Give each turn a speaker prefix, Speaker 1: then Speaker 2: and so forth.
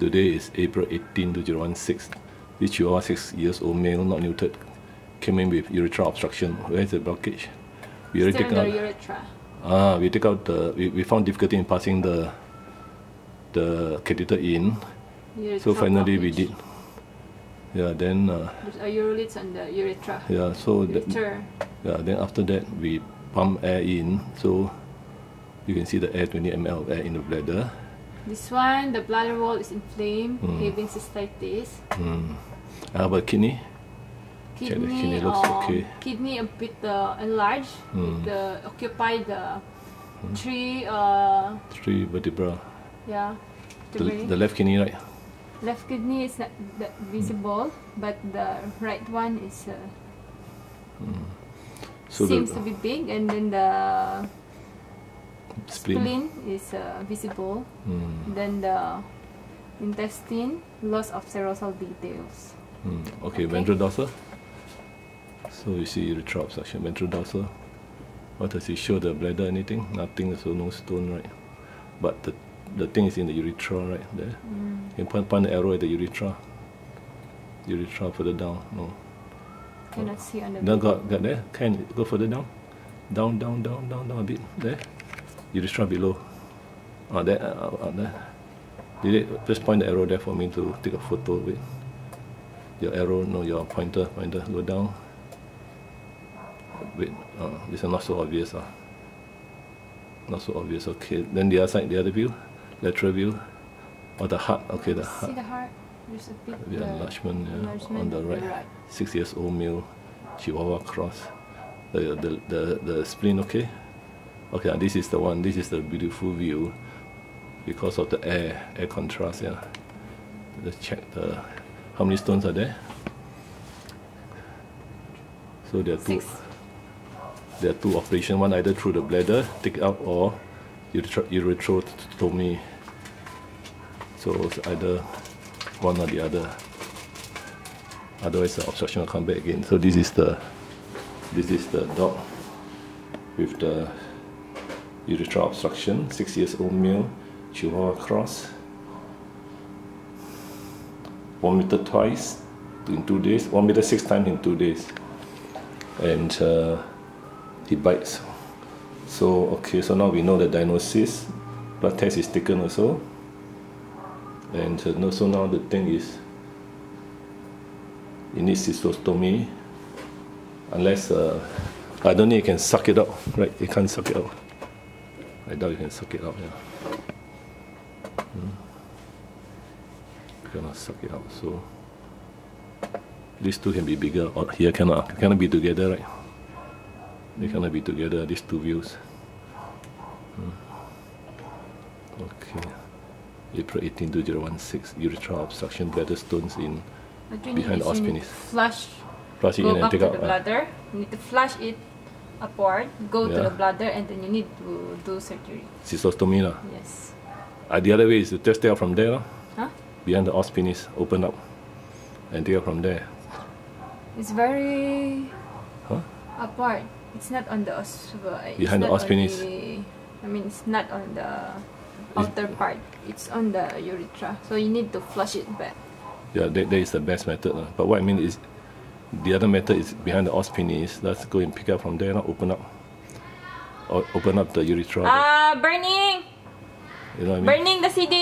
Speaker 1: Today is April 18, 2016. This Chihuahua 6 years old male, not neutered, came in with urethra obstruction. Where's the blockage?
Speaker 2: We already Still take out, urethra.
Speaker 1: Ah, we take out the, we, we found difficulty in passing the the catheter in. Urethra so finally blockage. we did. Yeah, then. Uh,
Speaker 2: a urolith on the urethra.
Speaker 1: Yeah, so that, yeah, then after that we pump air in, so you can see the air 20 ml of air in the bladder.
Speaker 2: This one, the bladder wall is inflamed, mm. having cystitis.
Speaker 1: Mm. How about kidney?
Speaker 2: Kidney, kidney looks um, okay. Kidney a bit uh, enlarged. Mm. The occupy the mm. three. Uh,
Speaker 1: three vertebra.
Speaker 2: Yeah.
Speaker 1: The, the, left kidney, right?
Speaker 2: Left kidney is not visible, but the right one is. Uh, mm. so seems the, to be big, and then the spleen, spleen is uh, visible. Mm. Then the intestine, loss of serosal details.
Speaker 1: Mm. Okay, okay, ventral dorsal. So you see urethra obstruction, ventral dorsal. What does it show? The bladder, anything? Nothing, so no stone, right? But the the thing is in the urethra, right there. Mm. You can point, point the arrow at the urethra. Urethra further down. No.
Speaker 2: Cannot see on the.
Speaker 1: No, got got there. Can go further down. Down, down, down, down, down a bit. There you just try below. Oh, there, uh, uh, there. Did it, just point the arrow there for me to take a photo with. Your arrow, no, your pointer, pointer, go down. Wait, uh, this is not so obvious. Uh. Not so obvious, okay. Then the other side, the other view, lateral view. Or the heart, okay, the
Speaker 2: heart. See the heart? There's a bit
Speaker 1: the enlargement, yeah, enlargement on the right. right. Six years old male, Chihuahua cross. The, the, the, the spleen, okay? Okay, ah, this is the one. This is the beautiful view because of the air, air contrast. Yeah. Let's check the how many stones are there. So there are two. Six. There are two operations. One either through the bladder, take out, or urethrotomy. So it's either one or the other. Otherwise, the obstruction will come back again. So this is the this is the dog with the urethra obstruction, six years old male, Chihuahua cross. Vomited twice in two days, vomited six times in two days. And uh, he bites. So, okay, so now we know the diagnosis. Blood test is taken also. And uh, so now the thing is, he needs cystostomy. Unless, uh, I don't think you can suck it out, right? You can't suck it out. I doubt you can suck it out, yeah. Hmm. Cannot suck it out, so these two can be bigger. Or here cannot cannot be together, right? They cannot be together, these two views. Hmm. Okay. April 18, 2016, urethra obstruction, bladder stones in behind the os penis.
Speaker 2: Flush.
Speaker 1: Flush it in and take out.
Speaker 2: The uh, bladder. You need to flush it upward, go yeah. to the bladder, and then you need to do surgery.
Speaker 1: Cystostomy lah.
Speaker 2: Yes.
Speaker 1: Uh, the other way is to just take out from there
Speaker 2: Huh?
Speaker 1: Behind the os penis, open up, and take out from there.
Speaker 2: It's very huh? apart. It's not on the os.
Speaker 1: Behind the os penis.
Speaker 2: I mean, it's not on the outer it's, part. It's on the urethra. So you need to flush it back.
Speaker 1: Yeah, that, that is the best method. Uh. But what I mean is, the other method is behind the os penis. Let's go and pick up from there, not open up. Or open up the urethra.
Speaker 2: Ah, uh, burning!
Speaker 1: You know what I mean?
Speaker 2: Burning the CD!